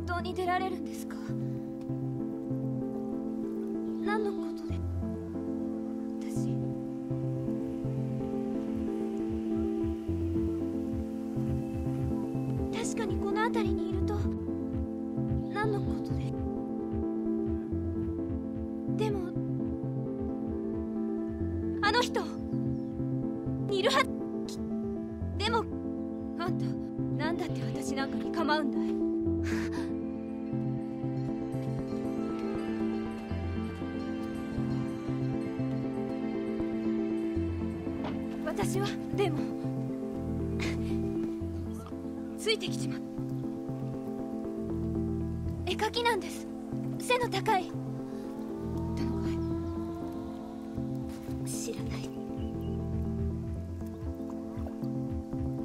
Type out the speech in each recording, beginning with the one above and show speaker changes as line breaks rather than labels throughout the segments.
本当に出られるんですか？何のことで？私。確かにこの辺りにいると何のことで？でもあの人いるはきでもあんた何だって私なんかに構うんだい？私はでもついてきちまった絵描きなんです。背の高い。知らない。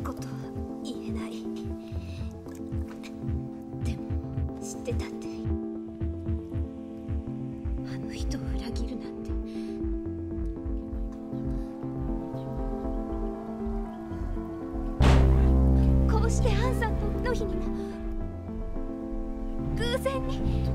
ことは言えない。でも知ってたって。あの人を裏切るなんて。日にも偶然に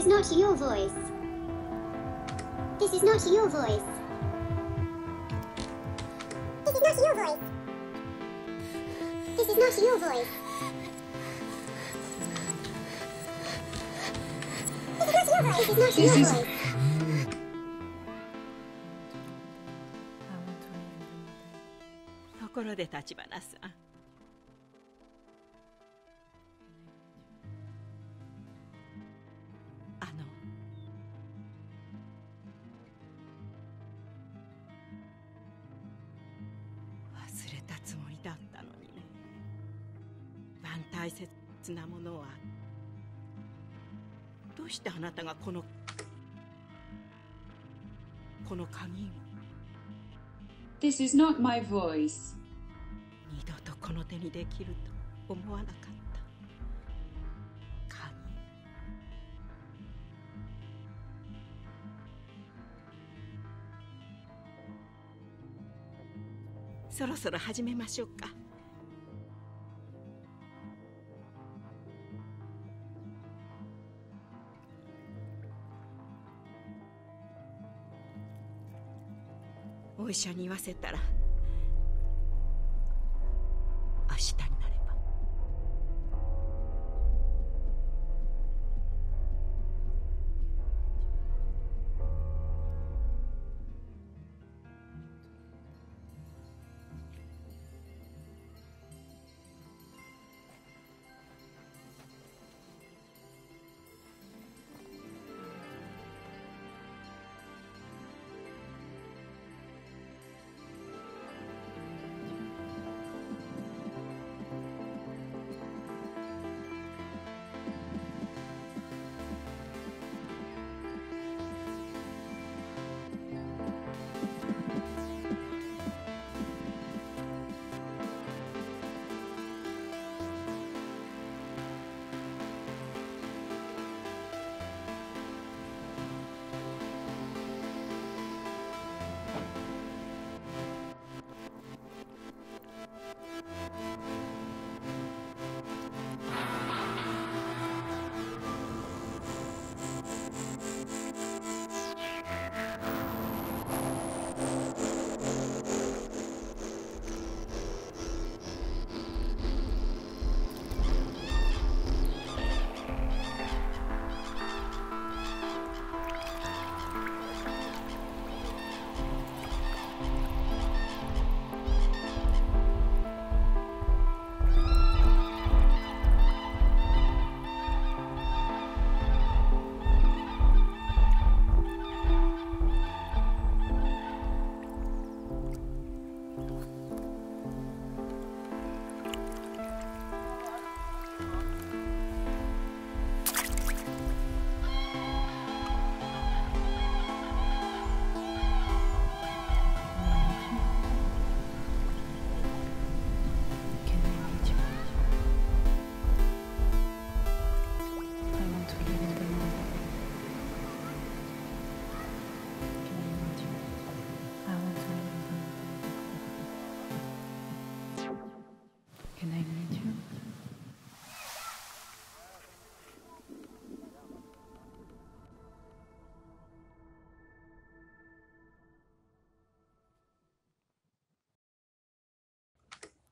is not your voice. This is not your voice. This is not your voice. This is not your voice. This is not your
This is-
voice.
ところで立花さん番大切なものはどうしてあなたがこのこの鍵を
This is not my voice.
二度とこの手にできると思わなかった。鍵。そろそろ始めましょうかお医者に言わせたら。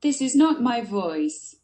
This is not my voice.